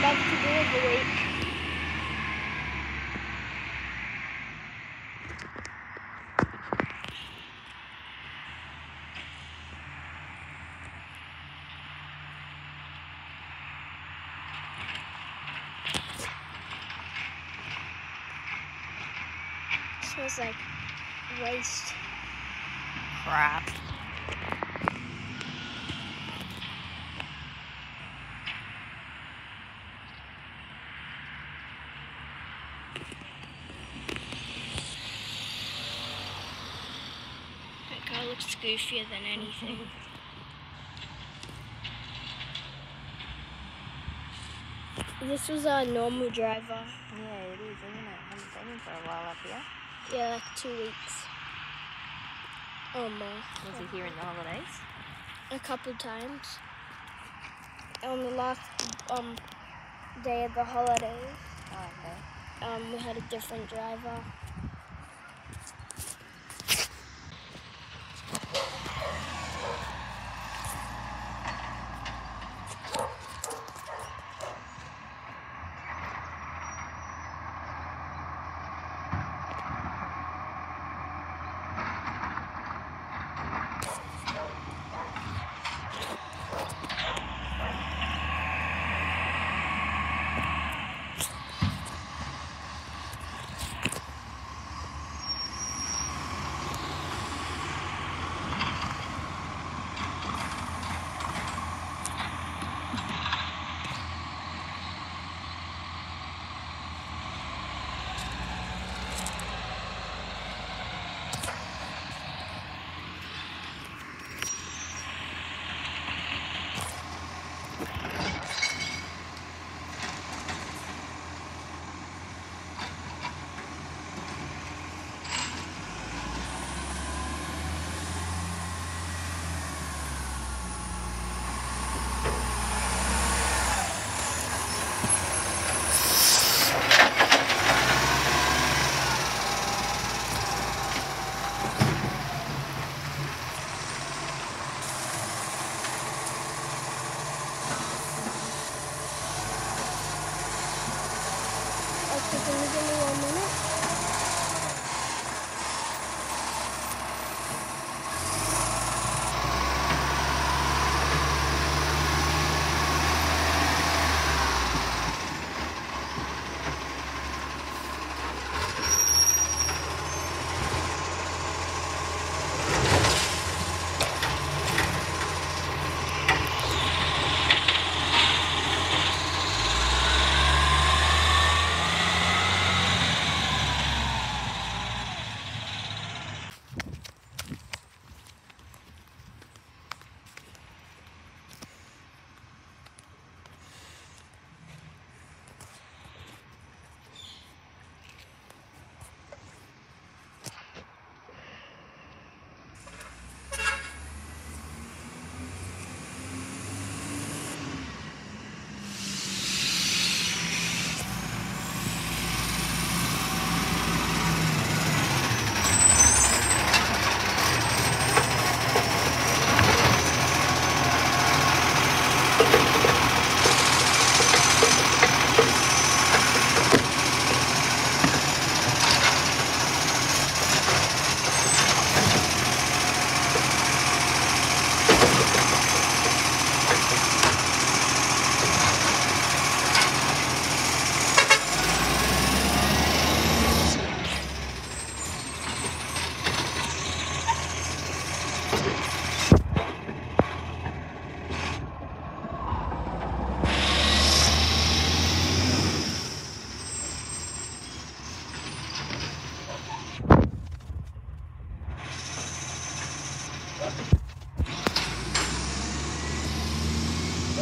I'd love to do every week. Smells like waste. Crap. Goofier than anything. this was our normal driver. Yeah, it is, isn't it? Haven't seen him for a while up here. Yeah, like two weeks. Or more. Was he here in the holidays? A couple times. On the last um day of the holidays, Oh, okay. um, we had a different driver.